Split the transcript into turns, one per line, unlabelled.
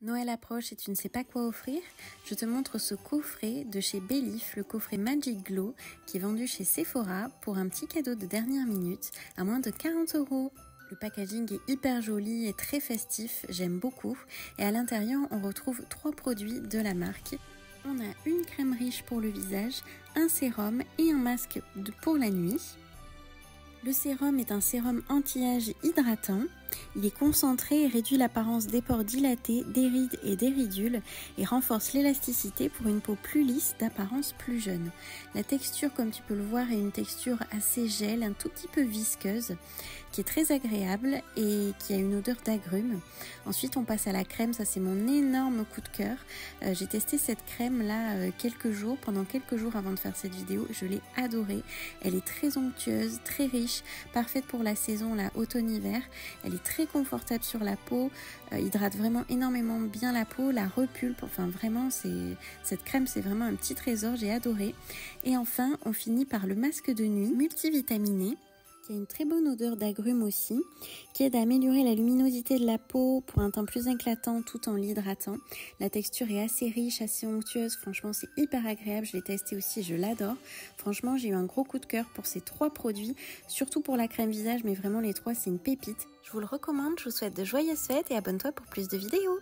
Noël approche et tu ne sais pas quoi offrir Je te montre ce coffret de chez Bellif, le coffret Magic Glow, qui est vendu chez Sephora pour un petit cadeau de dernière minute à moins de 40 euros. Le packaging est hyper joli et très festif, j'aime beaucoup. Et à l'intérieur, on retrouve trois produits de la marque. On a une crème riche pour le visage, un sérum et un masque pour la nuit. Le sérum est un sérum anti-âge hydratant. Il est concentré et réduit l'apparence des pores dilatés, des rides et des ridules et renforce l'élasticité pour une peau plus lisse d'apparence plus jeune. La texture, comme tu peux le voir, est une texture assez gel, un tout petit peu visqueuse, qui est très agréable et qui a une odeur d'agrumes. Ensuite, on passe à la crème. Ça, c'est mon énorme coup de cœur. Euh, j'ai testé cette crème là euh, quelques jours, pendant quelques jours avant de faire cette vidéo. Je l'ai adorée. Elle est très onctueuse, très riche, parfaite pour la saison, la automne-hiver. Très confortable sur la peau, euh, hydrate vraiment énormément bien la peau, la repulpe, enfin vraiment c'est cette crème c'est vraiment un petit trésor, j'ai adoré. Et enfin on finit par le masque de nuit multivitaminé qui a une très bonne odeur d'agrumes aussi, qui aide à améliorer la luminosité de la peau pour un teint plus éclatant tout en l'hydratant. La texture est assez riche, assez onctueuse, franchement c'est hyper agréable, je l'ai testé aussi, je l'adore. Franchement j'ai eu un gros coup de cœur pour ces trois produits, surtout pour la crème visage, mais vraiment les trois c'est une pépite. Je vous le recommande, je vous souhaite de joyeuses fêtes et abonne-toi pour plus de vidéos